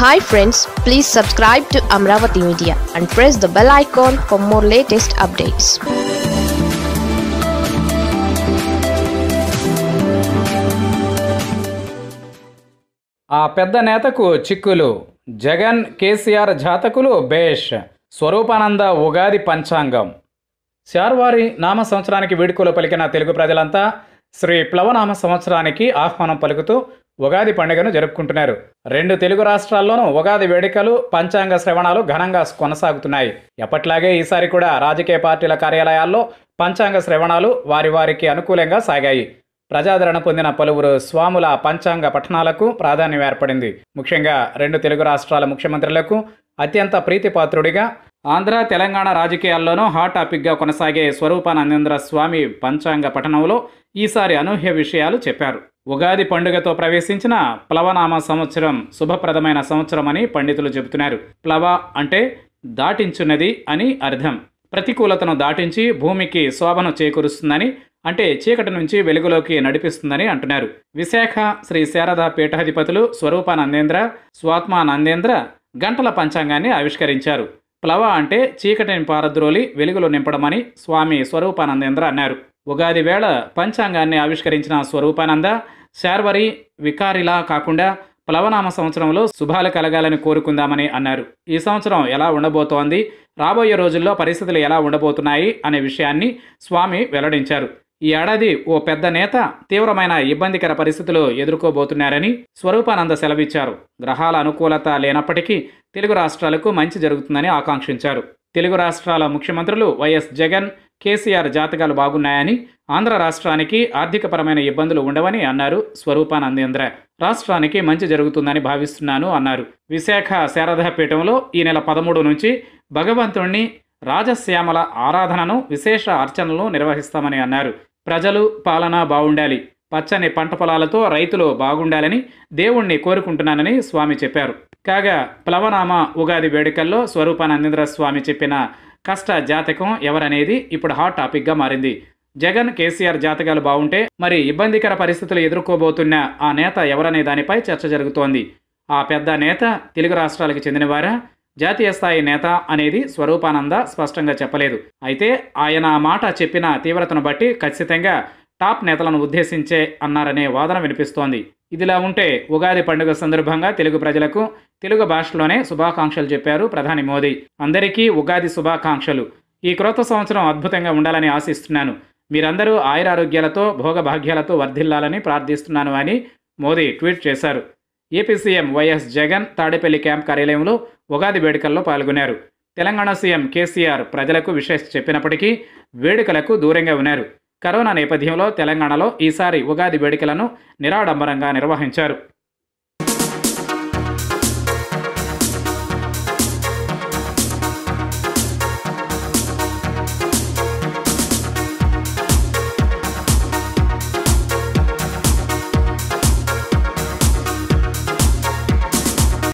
Hi friends please subscribe to Amaravati media and press the bell icon for more latest updates ఆ పెద్ద నేతకు చిక్కులు జగన్ కేసీఆర్ జాతకులు బేష్ స్వరూపానంద ఉగాది పంచాంగం. శార్వారి నామ సంవత్సరానికి వేడుకలు పలికిన తెలుగు ప్రజలంతా శ్రీ ప్లవనామ సంవత్సరానికి ఆహ్వానం పలుకుతూ ఉగాది పండుగను జరుపుకుంటున్నారు. రెండు తెలుగు రాష్ట్రాల్లోనూ ఉగాది వేడుకలు పంచాంగ శ్రవణాలు ఘనంగా కొనసాగుతున్నాయి. ఎప్పట్లాగే ఈసారి కూడా రాజకీయ పార్టీల కార్యాలయాల్లో పంచాంగ శ్రవణాలు వారి వారికి అనుకూలంగా సాగాయి. ప్రజాదరణ పొందిన పలువురు స్వాముల పంచాంగ పఠనాలకు ప్రాధాన్యం ఏర్పడింది. ముఖ్యంగా రెండు తెలుగు రాష్ట్రాల ముఖ్యమంత్రులకు అత్యంత ప్రీతిపాత్రుడిగా ఆంధ్ర తెలంగాణ రాజకీయాల్లోనూ హాట్ టాపిక్గా కొనసాగే స్వరూపానందేంద్ర స్వామి పంచాంగ పఠనంలో ఈసారి అనూహ్య విషయాలు చెప్పారు. ఉగాది పండుగతో ప్రవేశించిన ప్లవనామ సంవత్సరం శుభప్రదమైన సంవత్సరం అని పండితులు చెబుతున్నారు. ప్లవ అంటే దాటించున్నది అని అర్థం. ప్రతికూలతను దాటించి భూమికి శోభను చేకూరుస్తుందని అంటే చీకటి నుంచి వెలుగులోకి నడిపిస్తుందని అంటున్నారు. విశాఖ శ్రీ శారదా పీఠాధిపతులు స్వరూపానందేంద్ర స్వాత్మానందేంద్ర గంటల పంచాంగాన్ని ఆవిష్కరించారు. ప్లవ అంటే చీకటిని పారద్రోలి వెలుగులు నింపడమని స్వామి స్వరూపానందేంద్ర అన్నారు. ఉగాది వేళ పంచాంగాన్ని ఆవిష్కరించిన స్వరూపానంద శార్వరి వికారిలా కాకుండా ప్లవనామ సంవత్సరంలో శుభాలు కలగాలని కోరుకుందామని అన్నారు. ఈ సంవత్సరం ఎలా ఉండబోతోంది? రాబోయే రోజుల్లో పరిస్థితులు ఎలా ఉండబోతున్నాయి అనే విషయాన్ని స్వామి వెల్లడించారు. ఈ ఏడాది ఓ పెద్ద నేత తీవ్రమైన ఇబ్బందికర పరిస్థితులు ఎదుర్కోబోతున్నారని స్వరూపానంద సెలవిచ్చారు. గ్రహాల అనుకూలత లేనప్పటికీ తెలుగు రాష్ట్రాలకు మంచి జరుగుతుందని ఆకాంక్షించారు. తెలుగు రాష్ట్రాల ముఖ్యమంత్రులు వైఎస్ జగన్ కేసీఆర్ జాతకాలు బాగున్నాయని ఆంధ్ర రాష్ట్రానికి ఆర్థికపరమైన ఇబ్బందులు ఉండవని అన్నారు స్వరూపానందేంద్ర. రాష్ట్రానికి మంచి జరుగుతుందని భావిస్తున్నాను అన్నారు. విశాఖ శారదాపీఠంలో ఈ నెల పదమూడు నుంచి భగవంతుణ్ణి రాజశ్యామల ఆరాధనను విశేష అర్చనలు నిర్వహిస్తామని అన్నారు. ప్రజలు పాలన బాగుండాలి. పచ్చని పంట పొలాలతో రైతులు బాగుండాలని దేవుణ్ణి కోరుకుంటున్నానని స్వామి చెప్పారు. కాగా ప్లవనామ ఉగాది వేడుకల్లో స్వరూపానందేంద్ర స్వామి చెప్పిన కష్ట జాతకం ఎవరనేది ఇప్పుడు హాట్ టాపిక్గా మారింది. జగన్ కేసీఆర్ జాతకాలు బాగుంటే మరి ఇబ్బందికర పరిస్థితులు ఎదుర్కోబోతున్న ఆ నేత ఎవరనే దానిపై చర్చ జరుగుతోంది. ఆ పెద్ద నేత తెలుగు రాష్ట్రాలకు చెందినవారా? జాతీయ స్థాయి నేత అనేది స్వరూపానంద స్పష్టంగా చెప్పలేదు. అయితే ఆయన ఆ మాట చెప్పిన తీవ్రతను బట్టి ఖచ్చితంగా టాప్ నేతలను ఉద్దేశించే అన్నారనే వాదన వినిపిస్తోంది. ఇదిలా ఉంటే ఉగాది పండుగ సందర్భంగా తెలుగు ప్రజలకు తెలుగు భాషలోనే శుభాకాంక్షలు చెప్పారు ప్రధాని మోదీ. అందరికీ ఉగాది శుభాకాంక్షలు. ఈ క్రొత్త సంవత్సరం అద్భుతంగా ఉండాలని ఆశిస్తున్నాను. మీరందరూ ఆయురారోగ్యాలతో భోగభాగ్యాలతో వర్ధిల్లాలని ప్రార్థిస్తున్నాను అని మోదీ ట్వీట్ చేశారు. AP CM YS Jagan Tadepalli camp కార్యాలయంలో ఉగాది వేడుకల్లో పాల్గొన్నారు. తెలంగాణ సీఎం కేసీఆర్ ప్రజలకు విశేష చెప్పినప్పటికీ వేడుకలకు దూరంగా ఉన్నారు. కరోనా నేపథ్యంలో తెలంగాణలో ఈసారి ఉగాది వేడుకలను నిరాడంబరంగా నిర్వహించారు.